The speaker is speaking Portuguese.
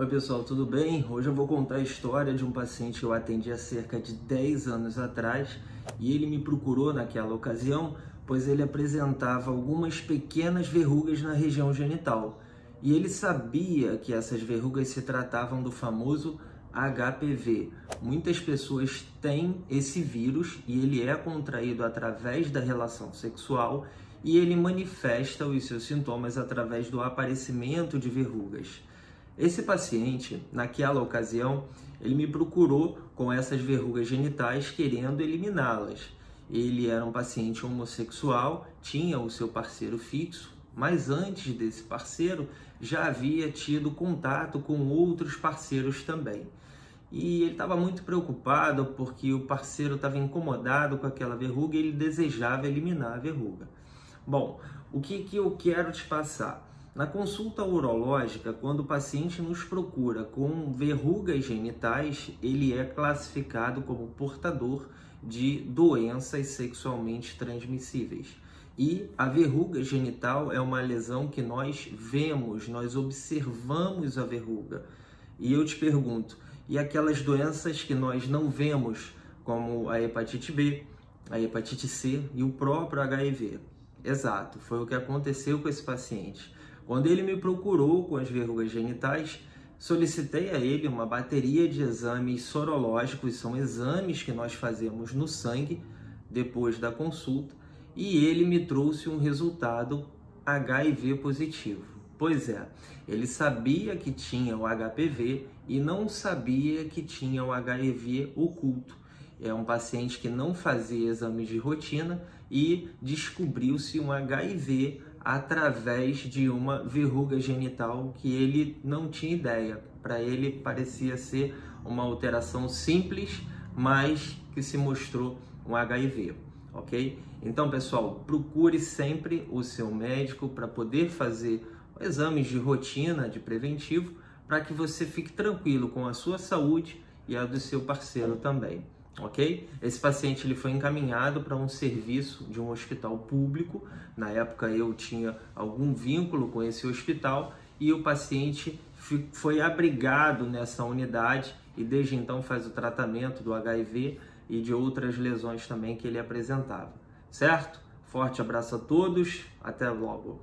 Oi pessoal, tudo bem? Hoje eu vou contar a história de um paciente que eu atendi há cerca de 10 anos atrás e ele me procurou naquela ocasião pois ele apresentava algumas pequenas verrugas na região genital e ele sabia que essas verrugas se tratavam do famoso HPV. Muitas pessoas têm esse vírus e ele é contraído através da relação sexual e ele manifesta os seus sintomas através do aparecimento de verrugas. Esse paciente, naquela ocasião, ele me procurou com essas verrugas genitais querendo eliminá-las. Ele era um paciente homossexual, tinha o seu parceiro fixo, mas antes desse parceiro já havia tido contato com outros parceiros também. E ele estava muito preocupado porque o parceiro estava incomodado com aquela verruga e ele desejava eliminar a verruga. Bom, o que, que eu quero te passar? Na consulta urológica, quando o paciente nos procura com verrugas genitais, ele é classificado como portador de doenças sexualmente transmissíveis. E a verruga genital é uma lesão que nós vemos, nós observamos a verruga. E eu te pergunto, e aquelas doenças que nós não vemos, como a hepatite B, a hepatite C e o próprio HIV? Exato, foi o que aconteceu com esse paciente. Quando ele me procurou com as verrugas genitais, solicitei a ele uma bateria de exames sorológicos, são exames que nós fazemos no sangue depois da consulta, e ele me trouxe um resultado HIV positivo. Pois é, ele sabia que tinha o HPV e não sabia que tinha o HIV oculto. É um paciente que não fazia exames de rotina e descobriu-se um HIV através de uma verruga genital que ele não tinha ideia. Para ele parecia ser uma alteração simples, mas que se mostrou um HIV, ok? Então, pessoal, procure sempre o seu médico para poder fazer exames de rotina, de preventivo, para que você fique tranquilo com a sua saúde e a do seu parceiro também ok? Esse paciente ele foi encaminhado para um serviço de um hospital público. Na época eu tinha algum vínculo com esse hospital e o paciente foi abrigado nessa unidade e desde então faz o tratamento do HIV e de outras lesões também que ele apresentava, certo? Forte abraço a todos, até logo.